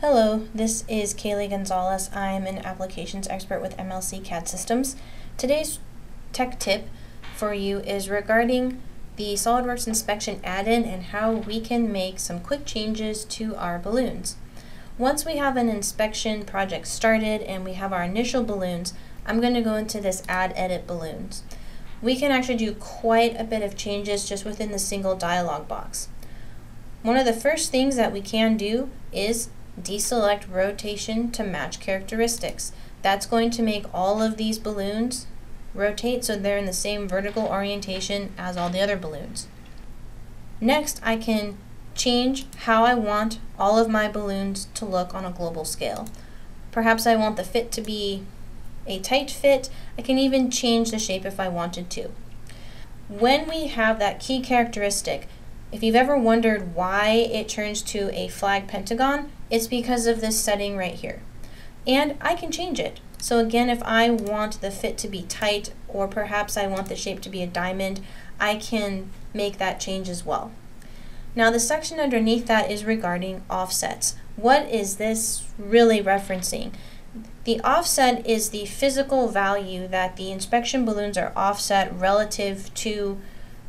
Hello, this is Kaylee Gonzalez. I'm an applications expert with MLC CAD Systems. Today's tech tip for you is regarding the SOLIDWORKS inspection add-in and how we can make some quick changes to our balloons. Once we have an inspection project started and we have our initial balloons, I'm going to go into this add edit balloons. We can actually do quite a bit of changes just within the single dialog box. One of the first things that we can do is deselect rotation to match characteristics. That's going to make all of these balloons rotate so they're in the same vertical orientation as all the other balloons. Next, I can change how I want all of my balloons to look on a global scale. Perhaps I want the fit to be a tight fit. I can even change the shape if I wanted to. When we have that key characteristic, if you've ever wondered why it turns to a flag pentagon, it's because of this setting right here. And I can change it. So again, if I want the fit to be tight, or perhaps I want the shape to be a diamond, I can make that change as well. Now the section underneath that is regarding offsets. What is this really referencing? The offset is the physical value that the inspection balloons are offset relative to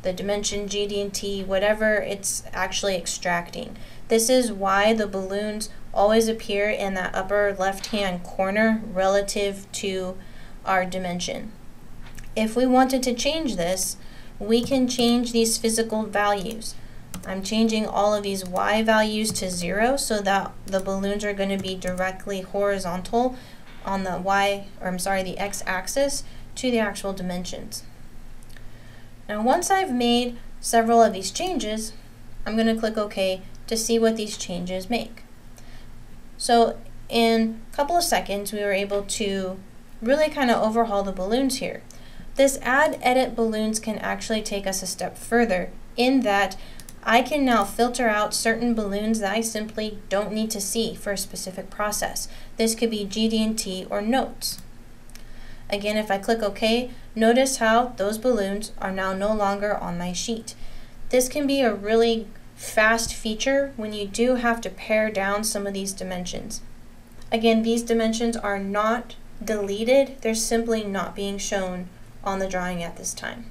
the dimension, GD&T, whatever it's actually extracting. This is why the balloons always appear in that upper left-hand corner relative to our dimension. If we wanted to change this, we can change these physical values. I'm changing all of these y values to zero so that the balloons are going to be directly horizontal on the y, or I'm sorry, the x-axis to the actual dimensions. Now once I've made several of these changes, I'm going to click OK to see what these changes make. So in a couple of seconds, we were able to really kind of overhaul the balloons here. This add edit balloons can actually take us a step further in that I can now filter out certain balloons that I simply don't need to see for a specific process. This could be GD&T or notes. Again, if I click OK, notice how those balloons are now no longer on my sheet. This can be a really fast feature when you do have to pare down some of these dimensions. Again, these dimensions are not deleted, they're simply not being shown on the drawing at this time.